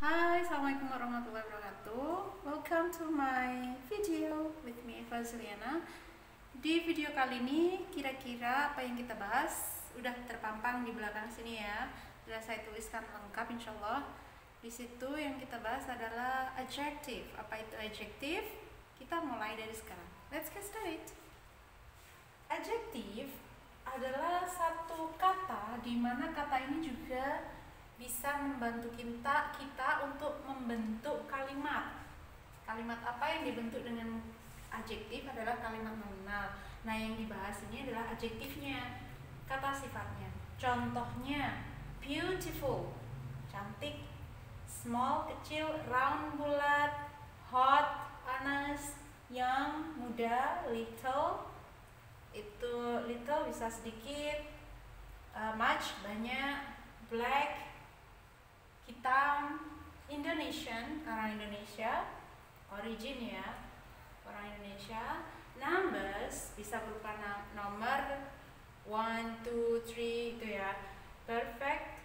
Hai, Assalamualaikum warahmatullahi wabarakatuh. Welcome to my video with me Eva Zuliana. Di video kali ini kira-kira apa yang kita bahas Udah terpampang di belakang sini ya. Sudah saya tuliskan lengkap insya Allah Di situ yang kita bahas adalah adjective. Apa itu adjective? Kita mulai dari sekarang. Let's get started. Adjective adalah satu kata di mana kata ini juga bisa membantu kita kita untuk membentuk kalimat. Kalimat apa yang dibentuk dengan adjektif adalah kalimat nominal. Nah, yang dibahas ini adalah adjektifnya, kata sifatnya. Contohnya beautiful, cantik, small kecil, round bulat, hot panas, young muda, little itu little bisa sedikit, uh, much banyak, black hitam Indonesian orang Indonesia origin ya orang Indonesia. Numbers bisa berupa nomor one two three itu ya. Perfect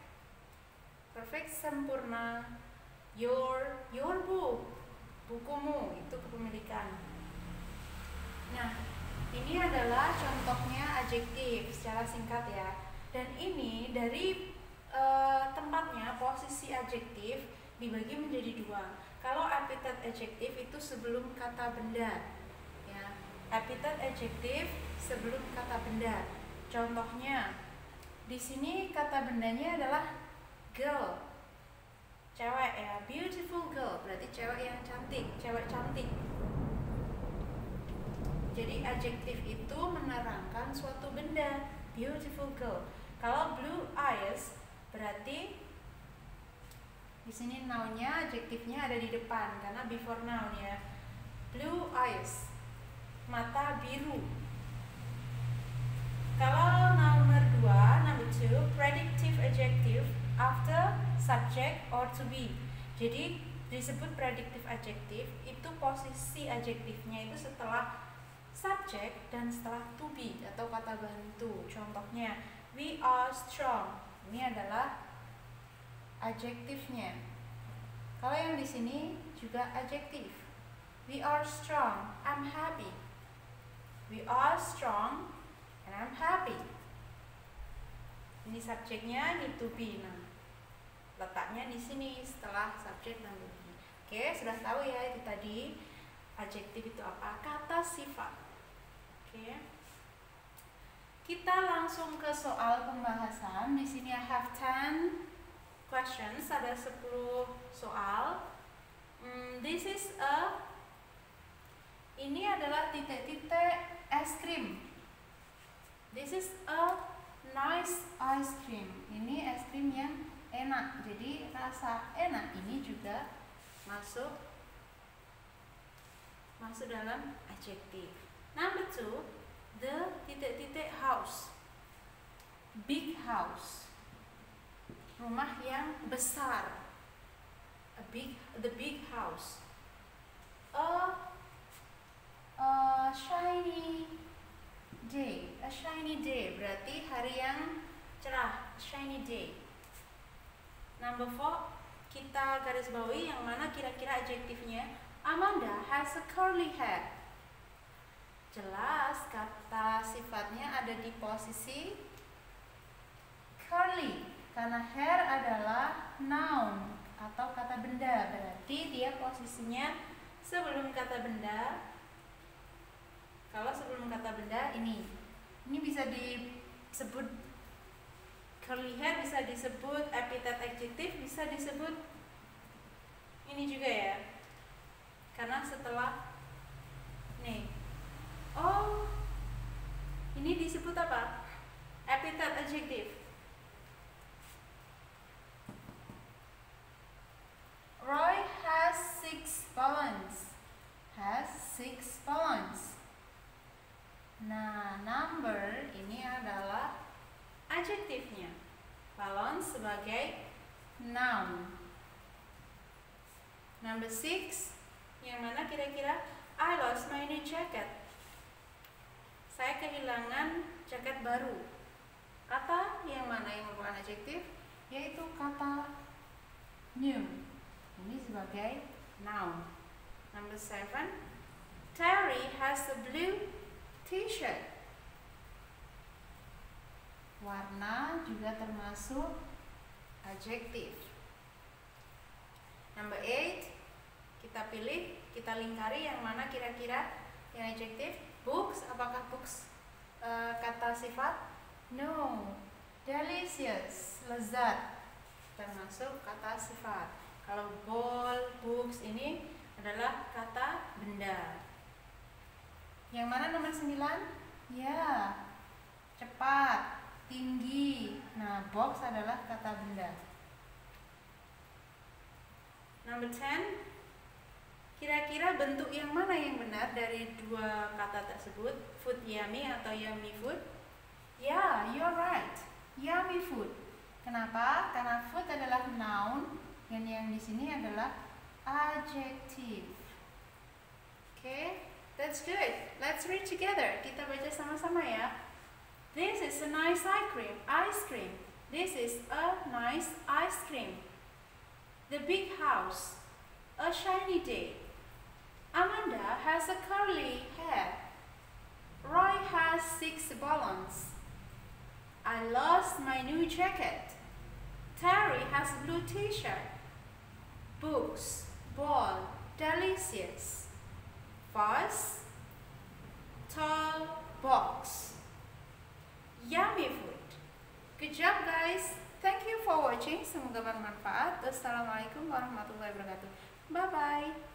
perfect sempurna. Your your book bukumu itu kepemilikan. Nah ini adalah contohnya adjektif secara singkat ya. Dan ini dari uh, tempatnya posisi adjektif dibagi menjadi dua. Kalau epithet adjektif itu sebelum kata benda, ya. Epithet adjektif sebelum kata benda. Contohnya, di sini kata bendanya adalah girl, cewek ya, beautiful girl berarti cewek yang cantik, cewek cantik. Jadi adjektif itu menerangkan suatu benda, beautiful girl. Kalau blue eyes Berarti di sini nounnya adjektifnya ada di depan karena before noun ya. Blue eyes, mata biru. Kalau nomor dua, number two, predictive adjective after subject or to be. Jadi disebut predictive adjective itu posisi adjektifnya itu setelah subject dan setelah to be atau kata bantu. Contohnya, we are strong ini adalah adjektifnya. Kalau yang di sini juga adjektif. We are strong. I'm happy. We are strong and I'm happy. Ini subjeknya need to be. Nah, letaknya di sini setelah subjek dan be. Oke, sudah tahu ya itu tadi adjektif itu apa? Kata sifat. Oke. Kita langsung ke soal pembahasan. Di sini I have 10 questions, ada 10 soal. Hmm, this is a ini adalah titik-titik es krim. This is a nice ice cream. Ini es krim yang enak. Jadi rasa enak ini juga masuk masuk dalam adjektif. Number two, the titik-titik house big house rumah yang besar. A big the big house. A a shiny day. A shiny day berarti hari yang cerah. Shiny day. Number four kita garis bawahi yang mana kira-kira adjektifnya. Amanda has a curly hair. Jelas kata sifatnya ada di posisi curly karena hair adalah noun atau kata benda. Berarti dia posisinya sebelum kata benda. Kalau sebelum kata benda ini. Ini bisa disebut curly hair bisa disebut epithet adjektif bisa disebut ini juga ya. Karena setelah nih. Oh, ini disebut apa? Epithet adjective. Roy has six balloons. Has six balloons. Nah, number ini adalah adjektifnya. Balon sebagai noun. Number six, yang mana kira-kira? I lost my new jacket saya kehilangan jaket baru. Kata yang mana yang merupakan adjektif? Yaitu kata new. sebagai noun. Number seven, Terry has a blue t-shirt. Juga termasuk adjektif. Number eight, kita pilih, kita lingkari yang mana kira-kira yang adjektif. Books, apakah books uh, kata sifat? No, delicious, lezat, termasuk kata sifat. Kalau ball, books ini adalah kata benda. Yang mana nomor 9? Ya, cepat, tinggi. Nah, box adalah kata benda. Number 10. Kira-kira bentuk yang mana yang benar dari dua kata tersebut? Food yummy atau yummy food? Ya, yeah, you're right. Yummy food. Kenapa? Karena food adalah noun dan yang di sini adalah adjective. Okay, that's good. Let's read together. Kita baca sama-sama ya. This is a nice ice cream. Ice cream. This is a nice ice cream. The big house. A shiny day. Amanda has a curly hair. Roy has six balloons. I lost my new jacket. Terry has a blue t-shirt. Books, ball, delicious. Vase, tall box. Yummy food. Good job guys. Thank you for watching. Semoga bermanfaat. Wassalamualaikum warahmatullahi wabarakatuh. Bye-bye.